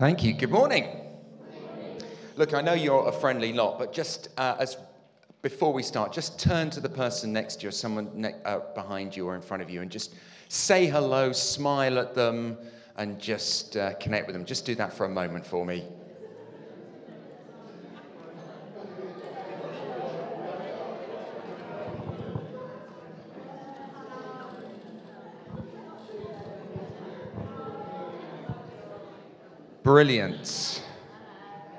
Thank you. Good morning. Look, I know you're a friendly lot, but just uh, as before we start, just turn to the person next to you, or someone ne- uh, behind you or in front of you, and just say hello, smile at them, and just uh, connect with them. Just do that for a moment for me. Brilliant.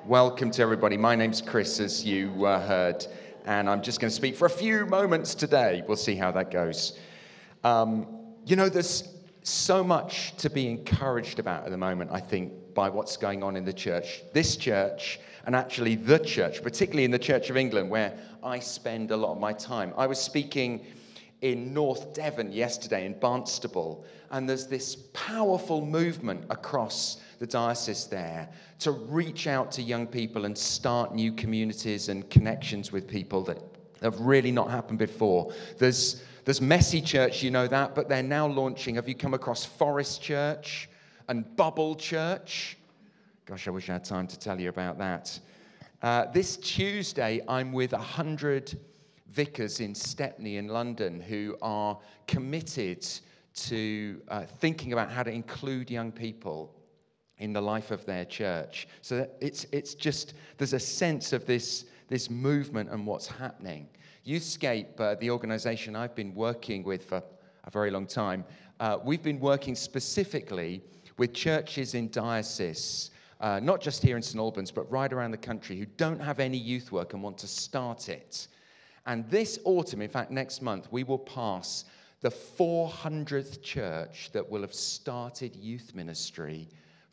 Welcome to everybody. My name's Chris, as you uh, heard, and I'm just going to speak for a few moments today. We'll see how that goes. Um, you know, there's so much to be encouraged about at the moment, I think, by what's going on in the church. This church, and actually the church, particularly in the Church of England, where I spend a lot of my time. I was speaking in North Devon yesterday, in Barnstaple, and there's this powerful movement across the diocese there to reach out to young people and start new communities and connections with people that have really not happened before. There's, there's Messy Church, you know that, but they're now launching. Have you come across Forest Church and Bubble Church? Gosh, I wish I had time to tell you about that. Uh, this Tuesday, I'm with 100 vicars in Stepney in London who are committed to uh, thinking about how to include young people in the life of their church. So it's, it's just, there's a sense of this, this movement and what's happening. Youthscape, uh, the organization I've been working with for a very long time, uh, we've been working specifically with churches in diocese, uh, not just here in St. Albans, but right around the country, who don't have any youth work and want to start it. And this autumn, in fact, next month, we will pass the 400th church that will have started youth ministry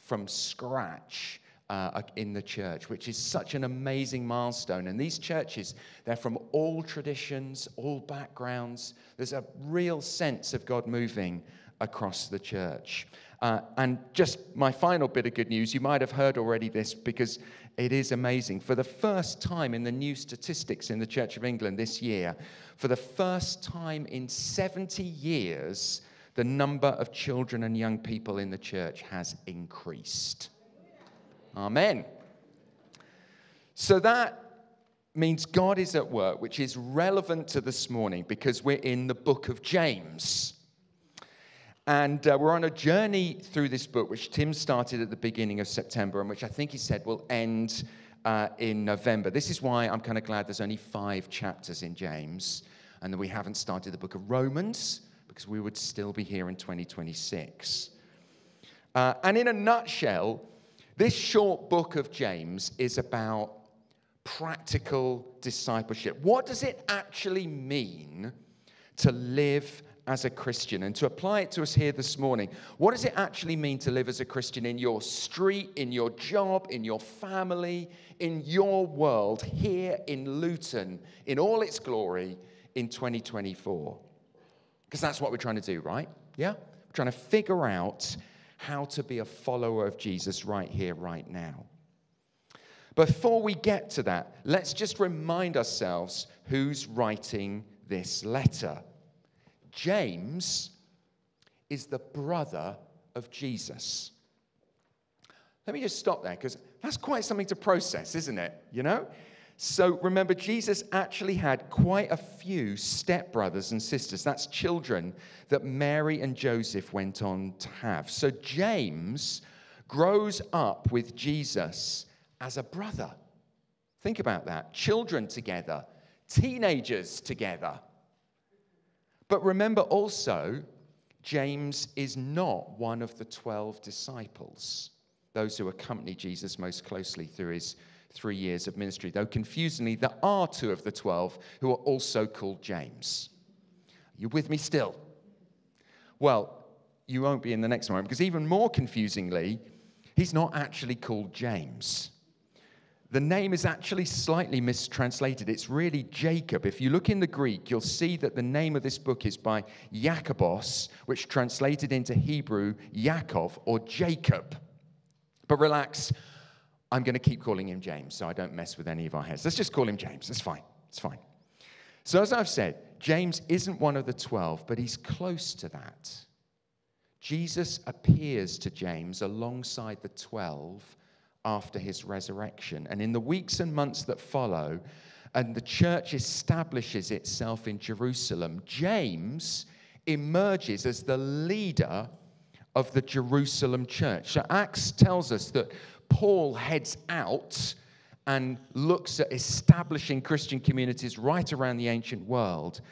from scratch uh, in the church, which is such an amazing milestone. And these churches, they're from all traditions, all backgrounds. There's a real sense of God moving across the church. Uh, and just my final bit of good news you might have heard already this because it is amazing. For the first time in the new statistics in the Church of England this year, for the first time in 70 years, the number of children and young people in the church has increased. Amen. So that means God is at work, which is relevant to this morning because we're in the book of James. And uh, we're on a journey through this book, which Tim started at the beginning of September, and which I think he said will end uh, in November. This is why I'm kind of glad there's only five chapters in James, and that we haven't started the book of Romans because we would still be here in 2026. Uh, and in a nutshell, this short book of James is about practical discipleship. What does it actually mean to live as a Christian? And to apply it to us here this morning, what does it actually mean to live as a Christian in your street, in your job, in your family, in your world, here in Luton, in all its glory in 2024? Because that's what we're trying to do, right? Yeah? We're trying to figure out how to be a follower of Jesus right here, right now. Before we get to that, let's just remind ourselves who's writing this letter. James is the brother of Jesus. Let me just stop there because that's quite something to process, isn't it? You know? So remember, Jesus actually had quite a few stepbrothers and sisters. That's children that Mary and Joseph went on to have. So James grows up with Jesus as a brother. Think about that. Children together, teenagers together. But remember also, James is not one of the 12 disciples, those who accompany Jesus most closely through his three years of ministry, though confusingly, there are two of the 12 who are also called James. Are you with me still? Well, you won't be in the next one because even more confusingly, he's not actually called James. The name is actually slightly mistranslated. It's really Jacob. If you look in the Greek, you'll see that the name of this book is by Jacobos, which translated into Hebrew, Yaakov or Jacob. But relax, I'm going to keep calling him James so I don't mess with any of our heads. Let's just call him James. It's fine. It's fine. So, as I've said, James isn't one of the 12, but he's close to that. Jesus appears to James alongside the 12 after his resurrection. And in the weeks and months that follow, and the church establishes itself in Jerusalem, James emerges as the leader of the Jerusalem church. So Acts tells us that Paul heads out and looks at establishing Christian communities right around the ancient world.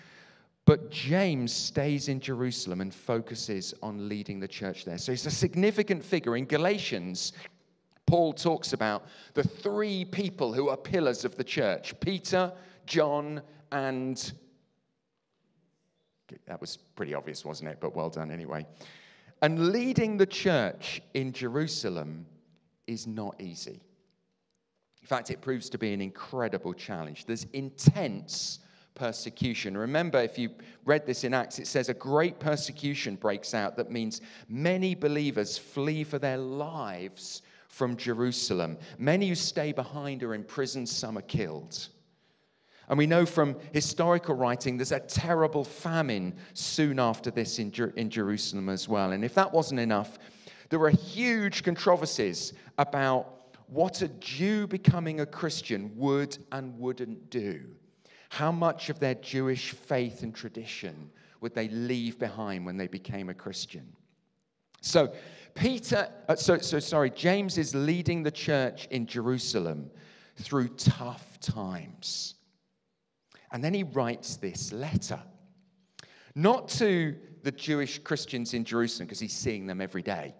But James stays in Jerusalem and focuses on leading the church there. So he's a significant figure. In Galatians, Paul talks about the three people who are pillars of the church Peter, John, and. That was pretty obvious, wasn't it? But well done anyway. And leading the church in Jerusalem is not easy. In fact, it proves to be an incredible challenge. There's intense persecution. Remember, if you read this in Acts, it says a great persecution breaks out that means many believers flee for their lives from Jerusalem. Many who stay behind are imprisoned, some are killed. And we know from historical writing there's a terrible famine soon after this in, Jer- in Jerusalem as well. And if that wasn't enough, there were huge controversies about what a Jew becoming a Christian would and wouldn't do. How much of their Jewish faith and tradition would they leave behind when they became a Christian? So, Peter, uh, so, so sorry, James is leading the church in Jerusalem through tough times. And then he writes this letter, not to the Jewish Christians in Jerusalem, because he's seeing them every day.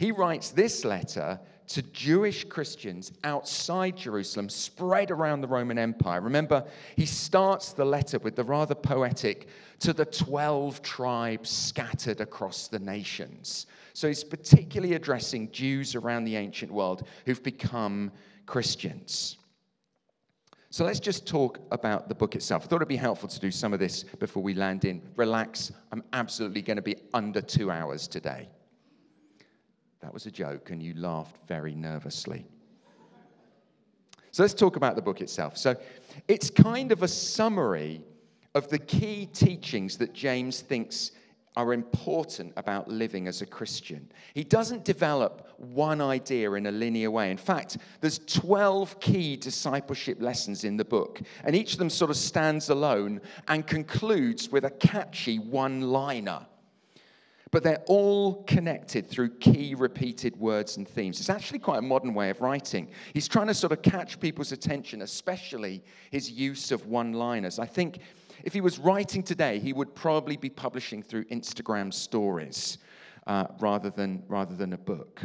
He writes this letter to Jewish Christians outside Jerusalem, spread around the Roman Empire. Remember, he starts the letter with the rather poetic, to the 12 tribes scattered across the nations. So he's particularly addressing Jews around the ancient world who've become Christians. So let's just talk about the book itself. I thought it'd be helpful to do some of this before we land in. Relax, I'm absolutely going to be under two hours today. That was a joke, and you laughed very nervously. So let's talk about the book itself. So it's kind of a summary of the key teachings that James thinks are important about living as a Christian. He doesn't develop one idea in a linear way. In fact, there's 12 key discipleship lessons in the book, and each of them sort of stands alone and concludes with a catchy one-liner but they're all connected through key repeated words and themes. It's actually quite a modern way of writing. He's trying to sort of catch people's attention, especially his use of one liners. I think if he was writing today, he would probably be publishing through Instagram stories uh, rather, than, rather than a book.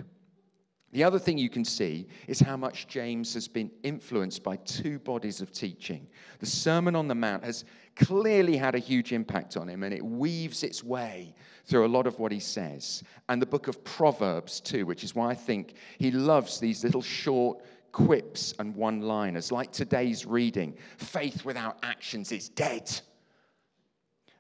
The other thing you can see is how much James has been influenced by two bodies of teaching. The Sermon on the Mount has clearly had a huge impact on him, and it weaves its way through a lot of what he says. And the book of Proverbs, too, which is why I think he loves these little short quips and one liners, like today's reading faith without actions is dead.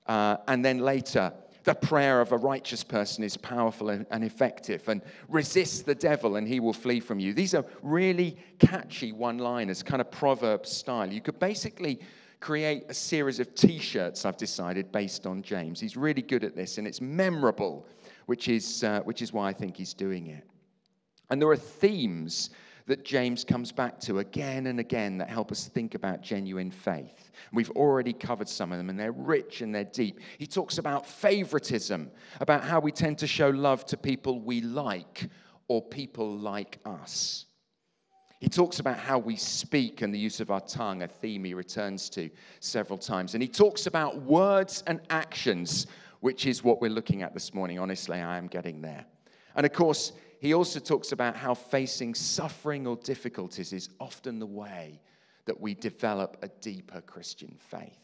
Uh, and then later, the prayer of a righteous person is powerful and effective, and resist the devil and he will flee from you. These are really catchy one liners, kind of proverb style. You could basically create a series of t shirts, I've decided, based on James. He's really good at this, and it's memorable, which is, uh, which is why I think he's doing it. And there are themes that James comes back to again and again that help us think about genuine faith. We've already covered some of them, and they're rich and they're deep. He talks about favoritism, about how we tend to show love to people we like or people like us. He talks about how we speak and the use of our tongue, a theme he returns to several times. And he talks about words and actions, which is what we're looking at this morning. Honestly, I am getting there. And of course, he also talks about how facing suffering or difficulties is often the way that we develop a deeper Christian faith.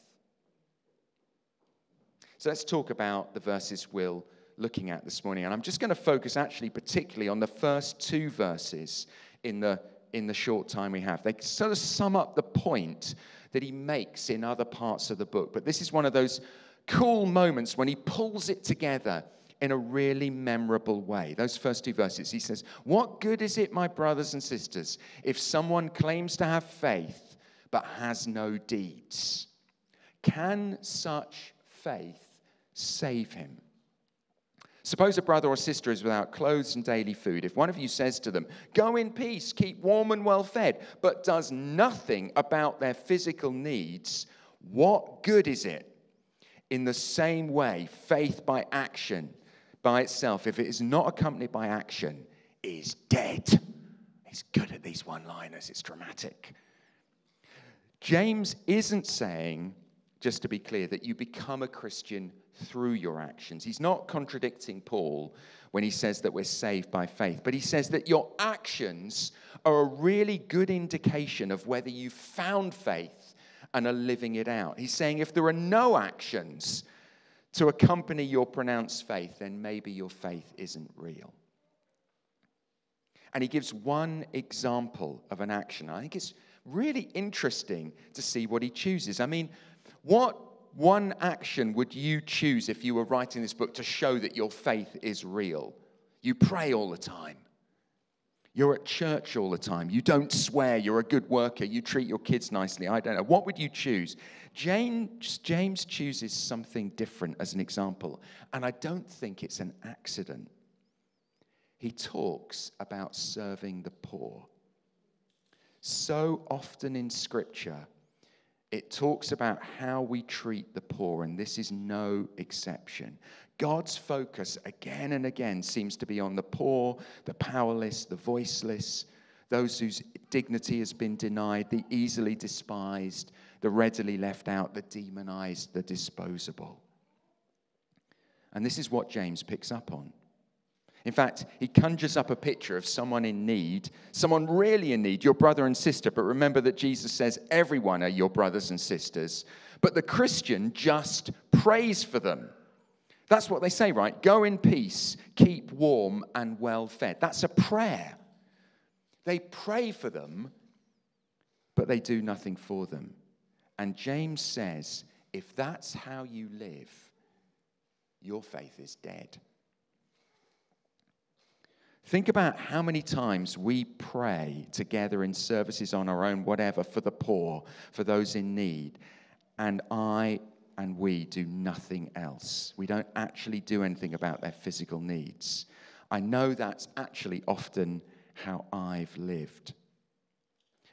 So let's talk about the verses we're looking at this morning. And I'm just going to focus actually particularly on the first two verses in the in the short time we have. They sort of sum up the point that he makes in other parts of the book. But this is one of those cool moments when he pulls it together in a really memorable way. Those first two verses, he says, What good is it, my brothers and sisters, if someone claims to have faith but has no deeds? Can such faith save him? Suppose a brother or sister is without clothes and daily food. If one of you says to them, Go in peace, keep warm and well fed, but does nothing about their physical needs, what good is it? In the same way, faith by action, by itself, if it is not accompanied by action, is dead. He's good at these one liners, it's dramatic. James isn't saying, just to be clear, that you become a Christian through your actions. He's not contradicting Paul when he says that we're saved by faith, but he says that your actions are a really good indication of whether you've found faith and are living it out. He's saying if there are no actions to accompany your pronounced faith, then maybe your faith isn't real. And he gives one example of an action. I think it's really interesting to see what he chooses. I mean, what one action would you choose if you were writing this book to show that your faith is real? You pray all the time. You're at church all the time. You don't swear. You're a good worker. You treat your kids nicely. I don't know. What would you choose? James, James chooses something different as an example, and I don't think it's an accident. He talks about serving the poor. So often in Scripture, it talks about how we treat the poor, and this is no exception. God's focus again and again seems to be on the poor, the powerless, the voiceless, those whose dignity has been denied, the easily despised, the readily left out, the demonized, the disposable. And this is what James picks up on. In fact, he conjures up a picture of someone in need, someone really in need, your brother and sister. But remember that Jesus says everyone are your brothers and sisters. But the Christian just prays for them. That's what they say, right? Go in peace, keep warm and well fed. That's a prayer. They pray for them, but they do nothing for them. And James says, if that's how you live, your faith is dead. Think about how many times we pray together in services on our own, whatever, for the poor, for those in need, and I and we do nothing else. We don't actually do anything about their physical needs. I know that's actually often how I've lived.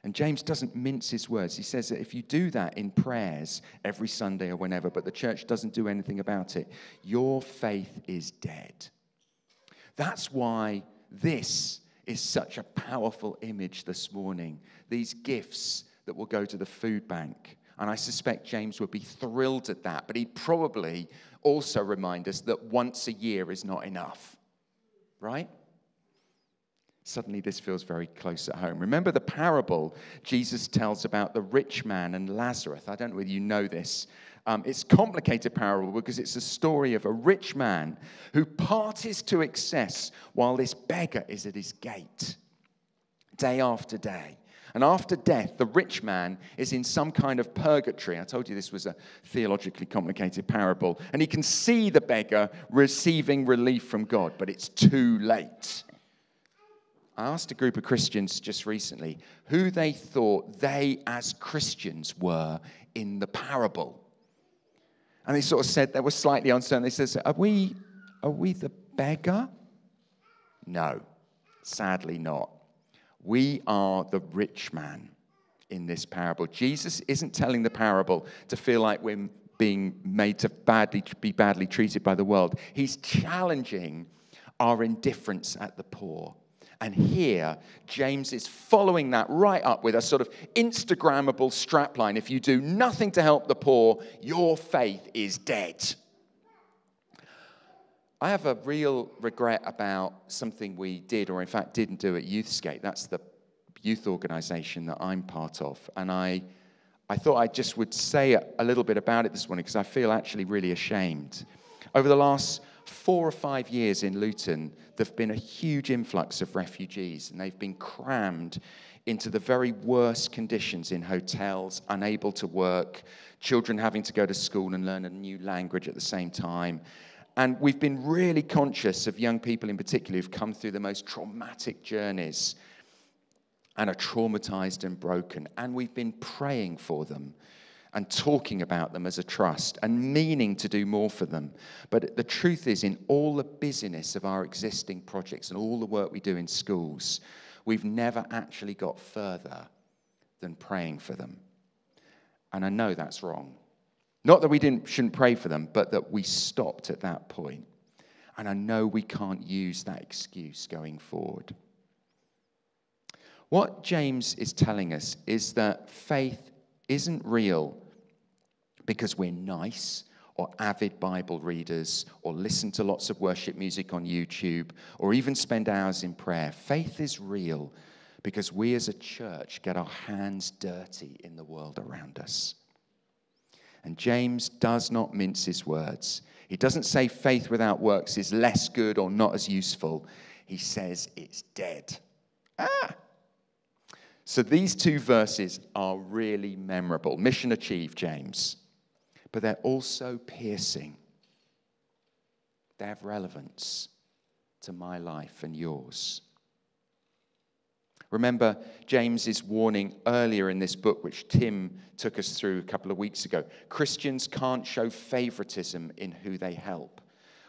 And James doesn't mince his words. He says that if you do that in prayers every Sunday or whenever, but the church doesn't do anything about it, your faith is dead. That's why this is such a powerful image this morning. These gifts that will go to the food bank. And I suspect James would be thrilled at that, but he'd probably also remind us that once a year is not enough, right? Suddenly, this feels very close at home. Remember the parable Jesus tells about the rich man and Lazarus. I don't know whether you know this, um, it's a complicated parable because it's a story of a rich man who parties to excess while this beggar is at his gate, day after day. And after death, the rich man is in some kind of purgatory. I told you this was a theologically complicated parable. And he can see the beggar receiving relief from God, but it's too late. I asked a group of Christians just recently who they thought they, as Christians, were in the parable. And they sort of said they were slightly uncertain. They said, Are we, are we the beggar? No, sadly not. We are the rich man in this parable. Jesus isn't telling the parable to feel like we're being made to badly, be badly treated by the world. He's challenging our indifference at the poor. And here, James is following that right up with a sort of Instagrammable strapline. If you do nothing to help the poor, your faith is dead. I have a real regret about something we did, or in fact didn't do at Youthscape. That's the youth organization that I'm part of. And I, I thought I just would say a little bit about it this morning because I feel actually really ashamed. Over the last four or five years in Luton, there have been a huge influx of refugees, and they've been crammed into the very worst conditions in hotels, unable to work, children having to go to school and learn a new language at the same time. And we've been really conscious of young people in particular who've come through the most traumatic journeys and are traumatized and broken. And we've been praying for them and talking about them as a trust and meaning to do more for them. But the truth is, in all the busyness of our existing projects and all the work we do in schools, we've never actually got further than praying for them. And I know that's wrong. Not that we didn't, shouldn't pray for them, but that we stopped at that point. And I know we can't use that excuse going forward. What James is telling us is that faith isn't real because we're nice or avid Bible readers or listen to lots of worship music on YouTube or even spend hours in prayer. Faith is real because we as a church get our hands dirty in the world around us. And James does not mince his words. He doesn't say faith without works is less good or not as useful. He says it's dead. Ah! So these two verses are really memorable. Mission achieved, James. But they're also piercing. They have relevance to my life and yours. Remember James's warning earlier in this book, which Tim took us through a couple of weeks ago. Christians can't show favoritism in who they help.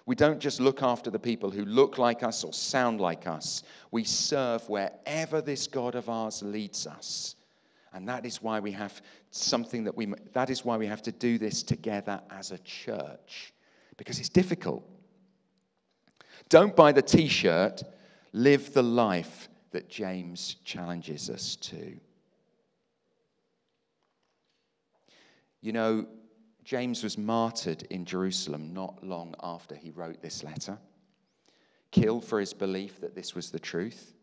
We don't just look after the people who look like us or sound like us. We serve wherever this God of ours leads us. And that is why we have something that we, that is why we have to do this together as a church, because it's difficult. Don't buy the t shirt, live the life that James challenges us to. You know, James was martyred in Jerusalem not long after he wrote this letter, killed for his belief that this was the truth.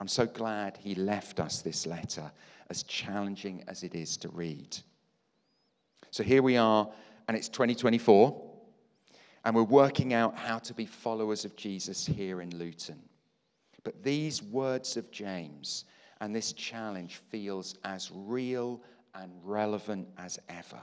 I'm so glad he left us this letter, as challenging as it is to read. So here we are, and it's 2024, and we're working out how to be followers of Jesus here in Luton. But these words of James and this challenge feels as real and relevant as ever.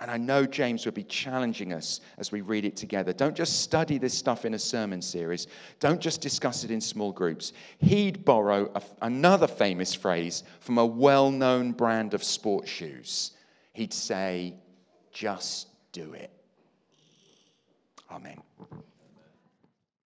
And I know James would be challenging us as we read it together. Don't just study this stuff in a sermon series. Don't just discuss it in small groups. He'd borrow a, another famous phrase from a well known brand of sports shoes. He'd say, just do it. Amen.